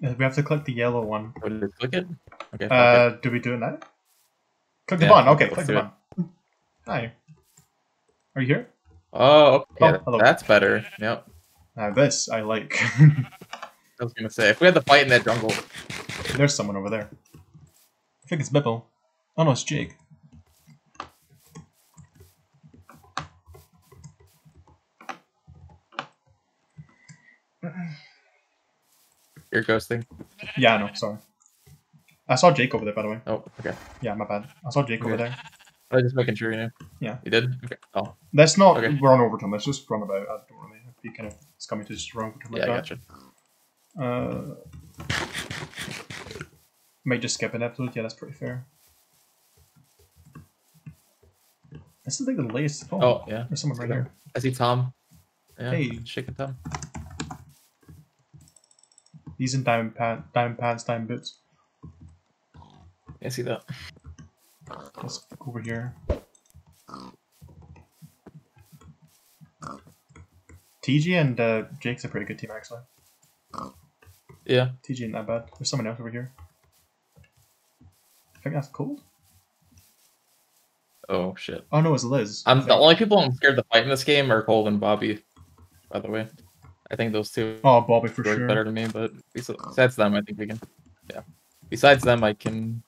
We have to click the yellow one. Oh, did click it? Okay. Uh, do we do it now? Click the Yeah, button. Okay, click the it. button. Hi. Are you here? Oh, okay. Oh, hello. that's better. Yep. Now this I like. I was gonna say if we had the fight in that jungle. There's someone over there. I think it's Bipple. Oh no, it's Jake. You're ghosting. Yeah, I know. Sorry. I saw Jake over there, by the way. Oh, okay. Yeah, my bad. I saw Jake over there. I was just making sure you knew. Yeah. You did? Okay. Oh, Let's not Okay. run over to him. Let's just run about. I don't really be kind of scummy to just run over to him yeah, I like gotcha. that. Uh, might just skip an episode. Yeah, that's pretty fair. This is like the latest. Oh, Oh, yeah. there's someone right there. I see Tom. Yeah, Hey. shaking Tom. He's in diamond pants, diamond pants, diamond boots. I see that. Let's go over here. TG and uh, Jake's a pretty good team, actually. Yeah. TG ain't that bad. There's someone else over here. I think that's Cole. Oh shit. Oh no, it's Liz. I'm the only people I'm scared to fight in this game are Cole and Bobby. By the way, I think those two Oh, Bobby for sure. better to me. But besides them, I think we can. Yeah. Besides them, I can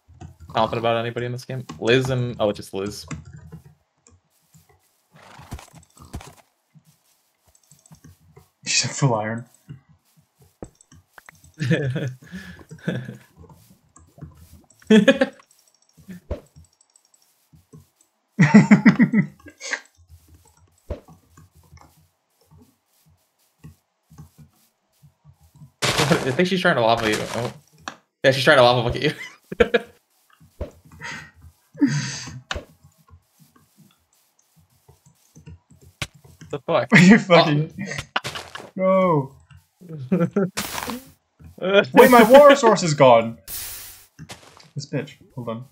confident about anybody in this game. Liz and oh, just Liz. She's a full iron. I think she's trying to lava you. Oh. Yeah, she's trying to lava bucket you. the fuck? Are you oh. fucking. No. Wait, my water source is gone. This bitch. Hold on.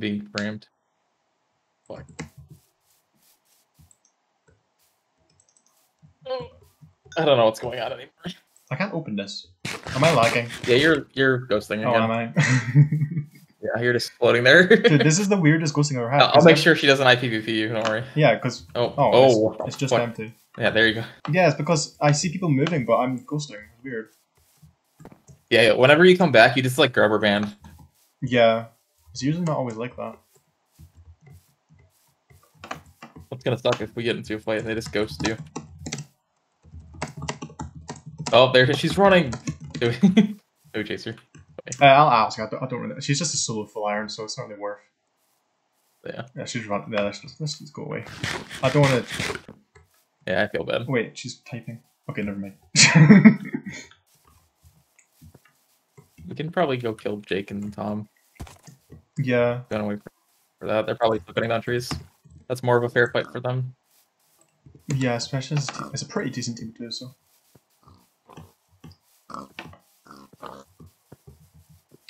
Being framed. Fuck. I don't know what's going on anymore. I can't open this. Am I lagging? Yeah, you're you're ghosting oh, again. Oh, am I? yeah, you're just floating there. Dude, this is the weirdest ghosting I've ever had. I'll make I- sure she doesn't IPVP you. Don't worry. Yeah, because Oh, oh, oh, it's, oh. it's just fuck. empty. Yeah, there you go. Yeah, it's because I see people moving, but I'm ghosting. It's weird. Yeah, yeah, whenever you come back, you just like rubber band. Yeah, it's usually not always like that. What's gonna suck if we get into a fight and they just ghost you? Oh, there she's running. Do we, do we chase her? Uh, I'll ask. I don't, I don't really. She's just a solo full iron, so it's not really worth. Yeah. Yeah, she's running. Yeah, let's just, let's just go away. I don't want to. Yeah, I feel bad. Wait, she's typing. Okay, never mind. We can probably go kill Jake and Tom. Yeah, Gonna wait for, that. They're probably still cutting down trees. That's more of a fair fight for them. yeah. Especially as a. It's a pretty decent team too. So.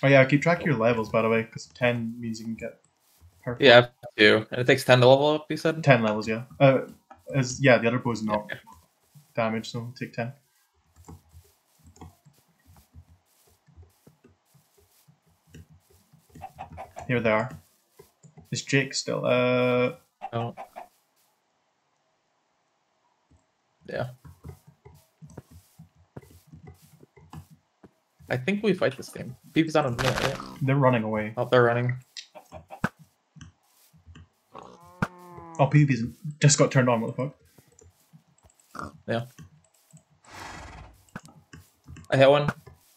Oh yeah, keep track of your levels by the way, because ten means you can get. Perfect. Yeah, two. And it takes ten to level up. You said. Ten levels, yeah. Uh, as yeah, the other bow's not damage, so take ten. Here they are. Is Jake still? Uh, Oh. Yeah. I think we fight this game. PvP's on a minute, right? they're running away. Oh, they're running. Oh, PvP's just got turned on. What the fuck? Yeah. I hit one.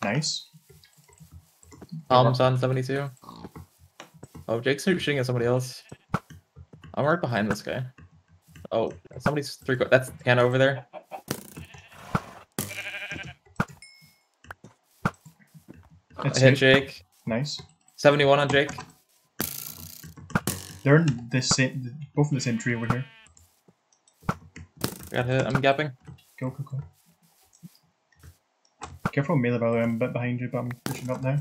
Nice. Tom's on 72. Oh, Jake's shooting at somebody else. I'm right behind this guy. Oh, somebody's three. That's Hannah over there. I It's hit hit. Jake. Nice. 71 on Jake. They're in the same, both in the same tree over here. Got hit. I'm gapping. Go, go, go. Careful, melee, by the way. I'm a bit behind you, but I'm pushing up now.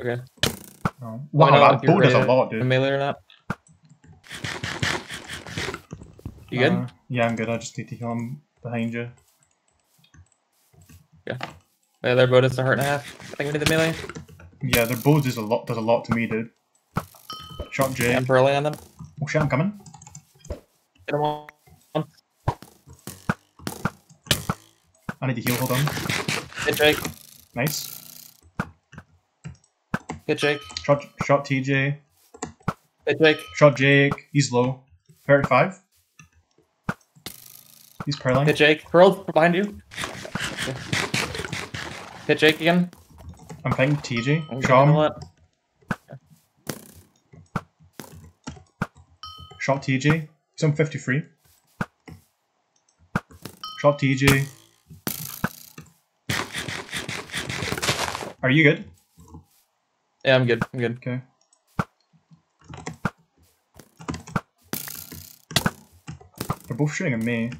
Okay. Oh. Wow, that bow does a lot, dude. Melee or not? You good? Uh, yeah, I'm good. I just need to heal him behind you. Yeah, their bow does a heart and a half. I think we need the melee. Yeah, their bow does a lot. Does a lot to me, dude. Shot Jay. I'm on them. Oh shit, I'm coming. Hit him once. I need to heal. Hold on. Hit Jake. Nice. Hit Jake. Shot, shot TJ. Hit Jake. Shot Jake. He's low. 35. He's pearling. Hit Jake. Pearl behind you. Hit Jake again. I'm playing TJ. I'm Shot him. Shot TJ. He's on 53. Shot TJ. Are you good? Yeah, I'm good. I'm good. Okay. They're both shooting at me.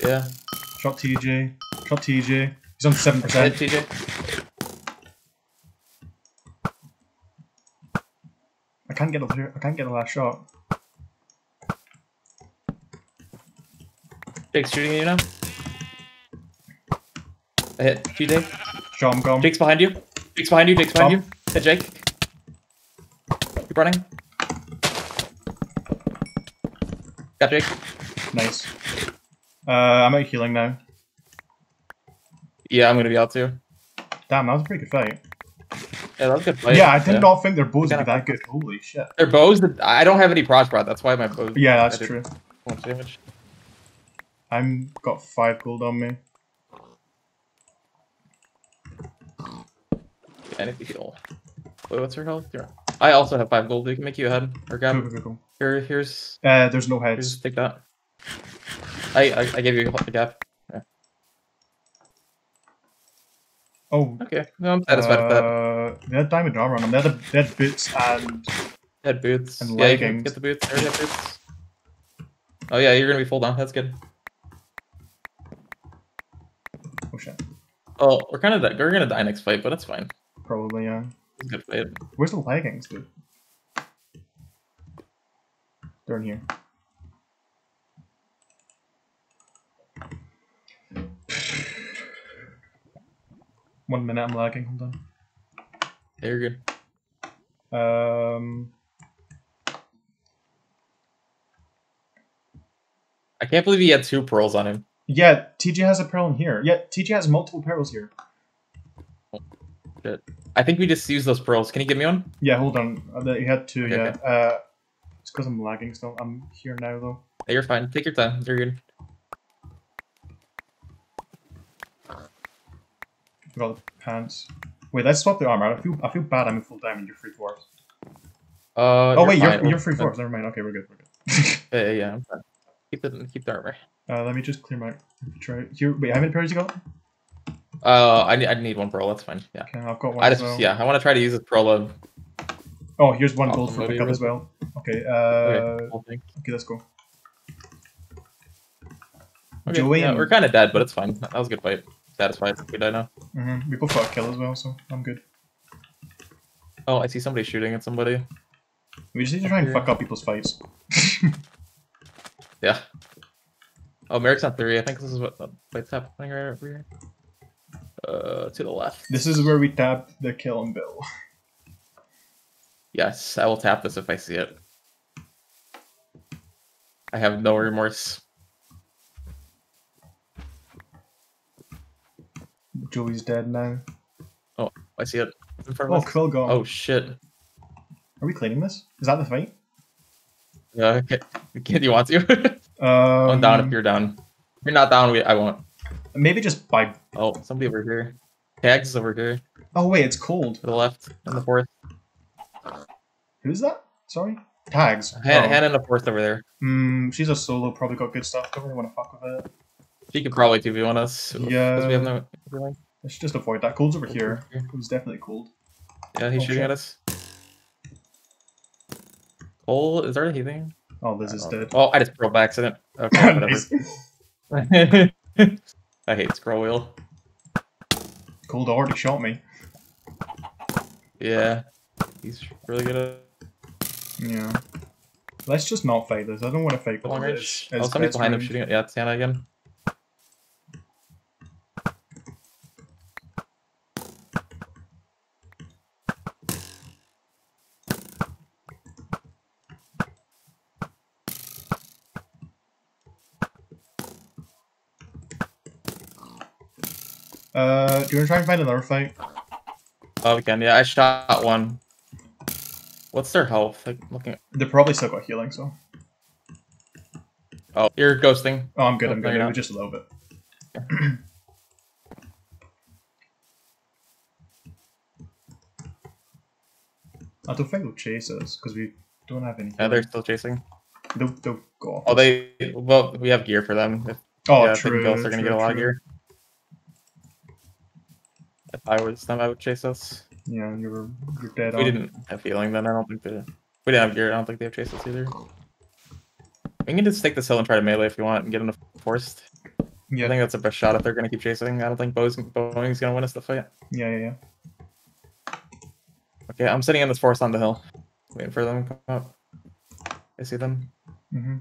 Yeah. Shot TJ. Shot TJ. He's on 7%. Hit TJ. I can't get the I can't get the last shot. Jake's shooting at you now. I hit TJ. Shot him gone. Jake's behind you. Jake's behind you. Jake's behind you. Hit Jake. Keep running. Got Jake. Nice. Uh, I'm out healing now. Yeah, I'm gonna be out too. Damn, that was a pretty good fight. Yeah, that was a good fight. yeah, I did not think their bows would be that good. Holy shit. Their bows. I don't have any prosper. That's why my bows. Yeah, that's true. damage. I'm got five gold on me. To heal. Wait, what's her health? Here. I also have five gold. We can make you a head or gap. go, go, go. Here, here's. Uh, there's no Here's heads. take that. I I, I gave you a gap. Oh, Okay, no, I'm satisfied with that. uh, they had diamond armor on them. They had, they had boots and Head boots. and yeah, you leggings. get the boots. Already have boots. Oh yeah, you're gonna be full down. That's good. oh shit, Oh, we're kind of we're gonna die next fight, but that's fine. Probably yeah. Good. Where's the leggings, dude? They're in here. One minute, I'm lagging. Hold on. Yeah, you're good. Um, I can't believe he had two pearls on him. yeah, TJ has a pearl in here. Yeah, TJ has multiple pearls here. I think we just use those pearls. Can you give me one? Yeah, hold on. You had two. Okay, yeah. okay. Uh, it's because I'm lagging still. I'm here now though. Yeah, you're fine. Take your time. You're good. Got the pants. Wait, let's swap the armor. I feel I feel bad. I'm in full diamond. You're free fours. Uh, Oh wait, fine. you're you're free Uh, fours. Never mind. Okay, we're good. We're good. Yeah, yeah. I'm fine. Keep the keep the armor. uh, let me just clear my try. Here, wait, how many pearls you got? Uh, I need I need one pearl. That's fine. Yeah. Okay, I've got one I as just well. yeah. I want to try to use this pearl of. Oh, here's one gold for maybe pickup as well. Okay. Uh, Okay, whole okay, let's go. Okay, Joey yeah, we're kind of dead, but it's fine. That was a good fight. Satisfied. We die now. hmm We both got a kill as well, so I'm good. Oh, I see somebody shooting at somebody. We just need to try and fuck up people's fights. Yeah. Oh, Merrick's on three. I think this is what the fight's happening right over here. Uh, to the left. This is where we tap the kill and bill. Yes, I will tap this if I see it. I have no remorse. Joey's dead now. Oh, I see it in front Oh, of us. Quill gone. Oh shit. Are we cleaning this? Is that the fight? Yeah, okay. Kid, you want to? Um, I'm down if you're down. If you're not down, we I won't. Maybe just by. Oh, somebody over here. Tags is over here Oh wait, it's Cole. to the left and the fourth. Who's that? Sorry? Tags. Han- Oh. Hannah in the fourth over there. Mm, she's a solo, probably got good stuff. Don't really want to fuck with it. She could probably 2v1 us. Yeah. We have no. Let's just avoid that. Cole's over here. It was definitely Cole. yeah, he's Oh, shooting shit. at us. Cole, is there a healing? Oh, Liz is dead. Oh, I just broke by accident. Okay, whatever. I hate scroll wheel. Cole already shot me. Yeah, he's really good at Yeah. Let's just not fight this. I don't want to fight long Liz. range. as Oh, somebody's behind him shooting. at- Yeah, it's Hannah again. Do you want to try and find another fight? Oh, we can. Yeah, I shot one. What's their health? Like looking. They probably still got healing, so. Oh, you're ghosting. Oh, I'm good. I'm good. you're It not. was just a little bit. I don't think they'll chase us because we don't have any. Yeah, they're still chasing. They'll, they'll go off. Oh, they. Well, we have gear for them. If, Oh, yeah, true. they're gonna true, get a lot of gear. If I was them, I would chase us. Yeah, you're you're dead we on. didn't have healing, then I don't think they. We didn't have gear. I don't think they have chased us either. We can just take this hill and try to melee if you want and get into forced. I Yeah, think that's the best shot if they're gonna keep chasing. I don't think Bo's, bowing's gonna win us the fight. yeah, yeah, yeah. Okay, I'm sitting in this forest on the hill, waiting for them to come up. I see them. hmm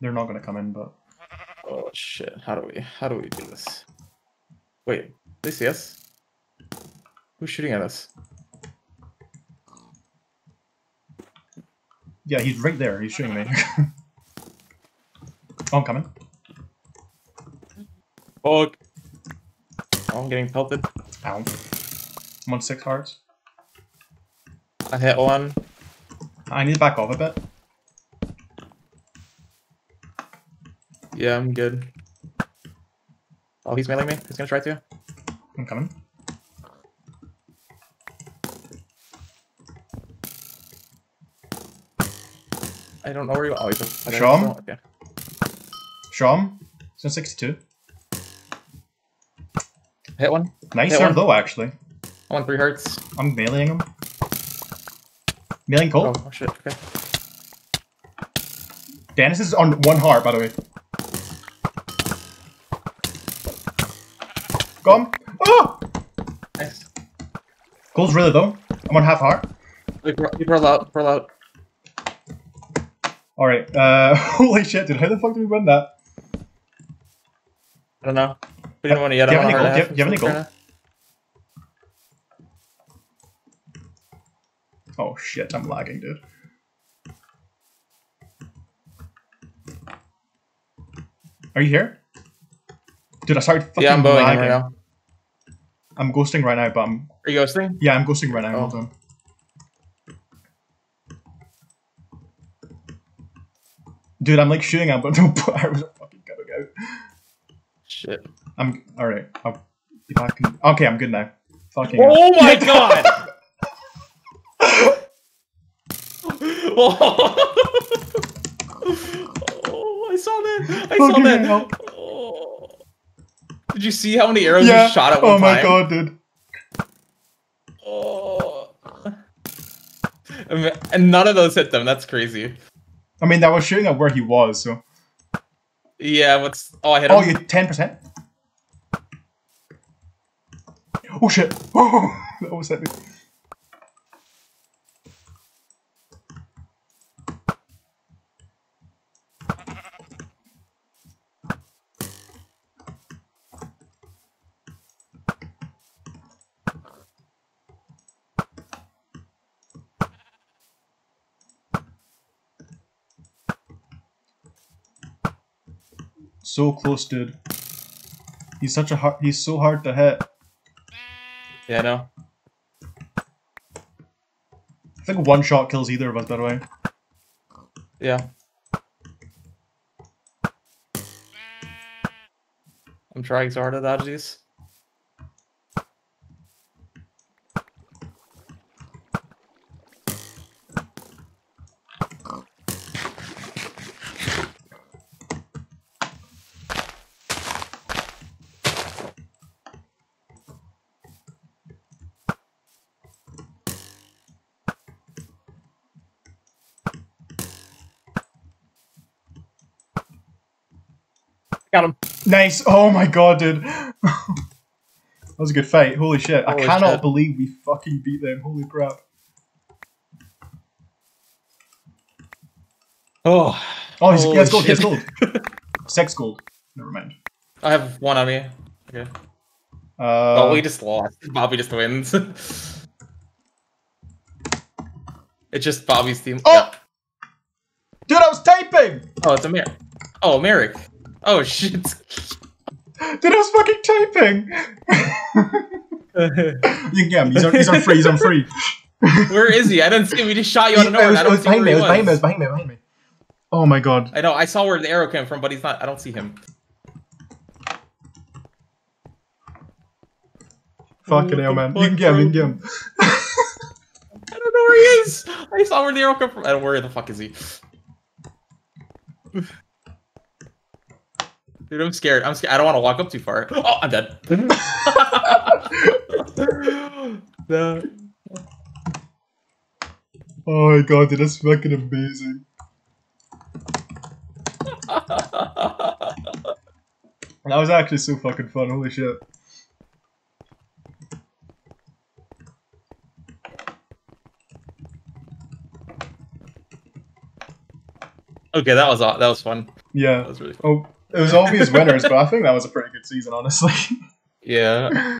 They're not gonna come in, but Oh shit! How do we? How do we do this? Wait, they see us? Who's shooting at us? yeah, he's right there. He's shooting me. oh, I'm coming. Oh, I'm getting pelted. Ow. I'm on six hearts. I hit one. I need to back off a bit. Yeah, I'm good. Oh, he's mailing me. He's gonna try to. I'm coming. I don't know where you. Oh, he's. A, okay, Sean? so- Okay. Shom. He's on 62. Hit one. Nice Hit there one. though, actually. I'm on three hearts. I'm meleeing him. Meleeing Oh, Colt. oh shit. Okay. Dennis is on one heart, by the way. Got him. Oh! Nice. Cole's really low. I'm on half heart. We bro- we roll out. Roll out. Alright, uh, holy shit, dude, how the fuck did we win that? I don't know. We didn't want to yet. Do you have any gold? Do you have- do you have any have- Oh shit, I'm lagging, dude. Are you here? Dude, I started fucking Yeah, I'm lagging. right now. I'm ghosting right now, but I'm... Are you ghosting? Yeah, I'm ghosting right now, Oh. hold on. Dude, I'm like shooting at, but no powers are fucking coming out. Shit. I'm... Alright, I'll be back in... Okay, I'm good now. Fucking... Oh my god! oh, I saw that. I saw that. hell. Oh. Did you see how many arrows yeah. you shot at one oh my time? god, dude. Oh. And none of those hit them. That's crazy. I mean, that was shooting at where he was, so... Yeah. What's? Oh, I hit him. Oh, you 10%? Oh shit! Oh, that was hit me. So close, dude. He's such a hard. He's so hard to hit. Yeah. No. I think one shot kills either of us. By the way. Yeah. I'm trying so hard to dodge these. Got him. Nice. Oh my god, dude. that was a good fight. Holy shit. I cannot shit. believe we fucking beat them. Holy crap. Oh. Oh, he's, Holy he has gold. He has shit. gold. Six gold. Never mind. I have one on me. Okay. Uh, oh, we just lost. Bobby just wins. it's just Bobby's team. Oh! Yeah. Dude, I was typing! Oh, it's a Merrick. Oh, Merrick. Oh shit. Dude, I was fucking typing! you can get him. He's on, he's on free. He's on free. Where is he? I didn't see him. He just shot you He- out of nowhere. it was, I don't was see where behind me. It was behind me. It was was. behind me. Behind me. Oh my god. I know. I saw where the arrow came from, but he's not. I don't see him. Fucking hell, man. You can get him. You can get him. I don't know where he is. I saw where the arrow came from. I don't. Where the fuck is he? Dude, I'm scared. I'm scared. I don't want to walk up too far. Oh, I'm dead. no. Oh my god, dude, that's fucking amazing. That was actually so fucking fun. Holy shit. okay, that was that was fun. Yeah. That was really fun. Oh, it was obvious winners, but I think that was a pretty good season, honestly. Yeah.